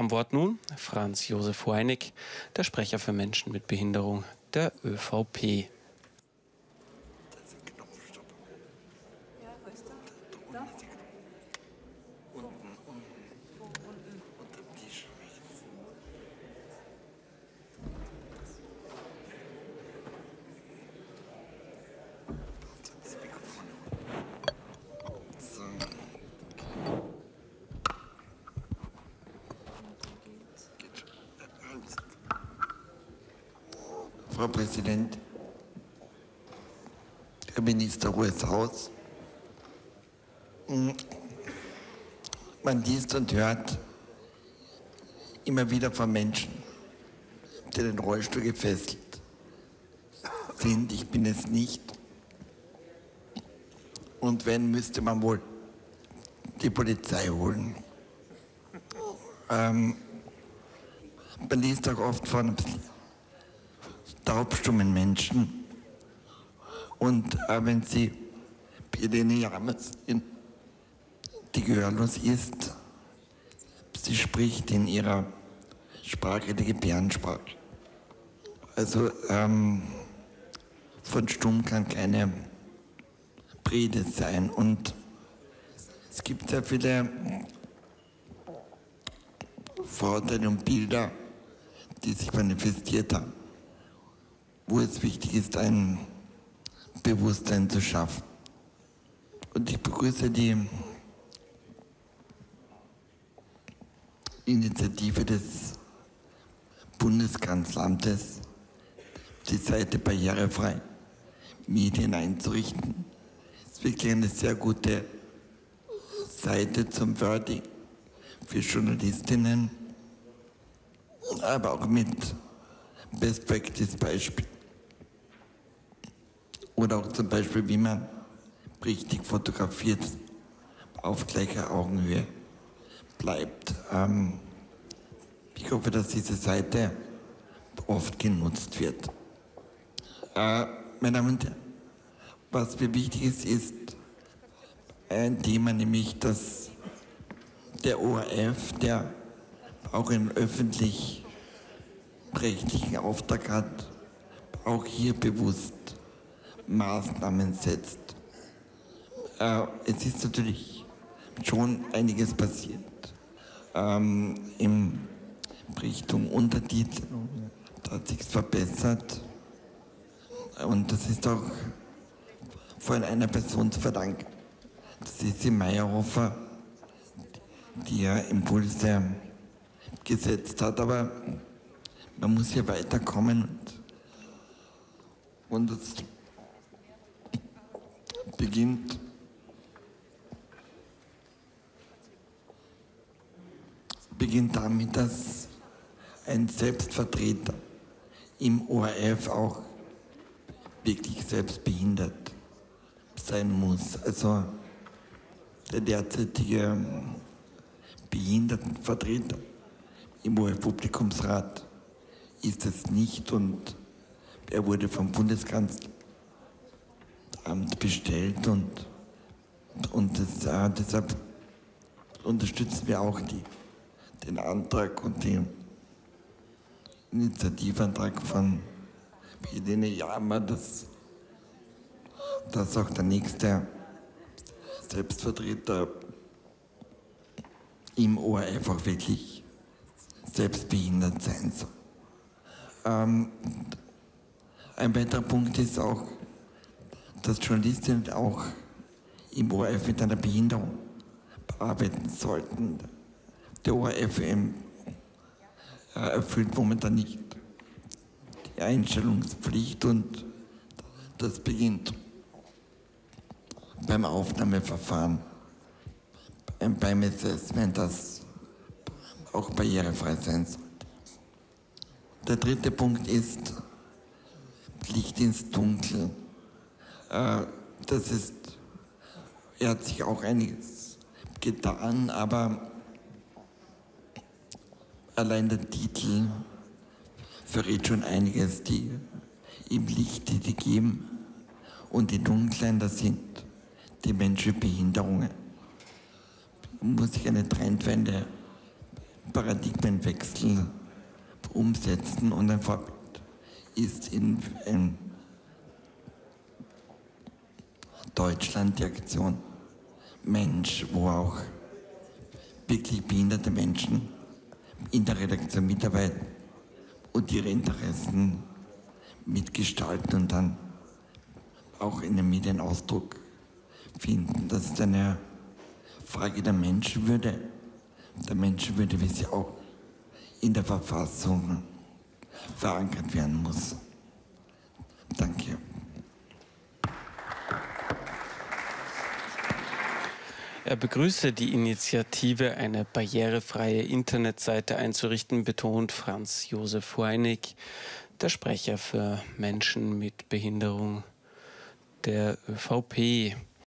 Am Wort nun Franz Josef Weinig, der Sprecher für Menschen mit Behinderung der ÖVP. Frau Präsident, Herr Minister Hohes Haus, man liest und hört immer wieder von Menschen, die den Rollstuhl gefesselt sind. Ich bin es nicht. Und wenn, müsste man wohl die Polizei holen. Ähm, man liest auch oft von taubstummen Menschen. Und äh, wenn sie Helene Jammers, die gehörlos ist, sie spricht in ihrer Sprache die Gebärdensprache. Also ähm, von stumm kann keine Rede sein. Und es gibt sehr viele Vorteile und Bilder, die sich manifestiert haben wo es wichtig ist, ein Bewusstsein zu schaffen. Und ich begrüße die Initiative des Bundeskanzleramtes, die Seite barrierefrei Medien einzurichten. Das ist wirklich eine sehr gute Seite zum Wording für Journalistinnen, aber auch mit Best Practice Beispielen. Oder auch zum Beispiel, wie man richtig fotografiert, auf gleicher Augenhöhe bleibt. Ähm, ich hoffe, dass diese Seite oft genutzt wird. Äh, meine Damen und Herren, was mir wichtig ist, ist ein Thema, nämlich dass der ORF, der auch einen öffentlich-rechtlichen Auftrag hat, auch hier bewusst Maßnahmen setzt. Äh, es ist natürlich schon einiges passiert ähm, in Richtung Untertitel. Da hat sich verbessert. Und das ist auch von einer Person zu verdanken. Das ist die Meyerhofer, die ja Impulse gesetzt hat. Aber man muss hier weiterkommen und das beginnt beginnt damit, dass ein Selbstvertreter im ORF auch wirklich selbstbehindert sein muss. Also der derzeitige Behindertenvertreter im ORF-Publikumsrat ist es nicht und er wurde vom Bundeskanzler bestellt und, und das, äh, deshalb unterstützen wir auch die, den Antrag und den Initiativantrag von Helene Jammer, dass, dass auch der nächste Selbstvertreter im ORF auch wirklich selbstbehindert sein soll. Ähm, ein weiterer Punkt ist auch, dass Journalistinnen auch im ORF mit einer Behinderung arbeiten sollten. Der ORF erfüllt momentan nicht die Einstellungspflicht und das beginnt beim Aufnahmeverfahren, beim Assessment, das auch barrierefrei sein sollte. Der dritte Punkt ist Licht ins Dunkel. Äh, das ist, er hat sich auch einiges getan, aber allein der Titel verrät schon einiges. Die im Licht, die die geben und die Dunklen, das sind die Menschen Behinderungen. Muss sich eine Trendwende Paradigmenwechsel umsetzen und ein Vorbild ist in, in Deutschland die Aktion Mensch, wo auch wirklich behinderte Menschen in der Redaktion mitarbeiten und ihre Interessen mitgestalten und dann auch in den Medien Ausdruck finden. Das ist eine Frage der Menschenwürde, der Menschenwürde, wie sie auch in der Verfassung verankert werden muss. Danke. Er begrüße die Initiative, eine barrierefreie Internetseite einzurichten, betont Franz Josef Hoeinig, der Sprecher für Menschen mit Behinderung der ÖVP.